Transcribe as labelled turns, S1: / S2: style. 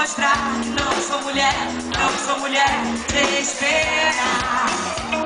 S1: mostrar que não sou mulher, não sou mulher desesperar.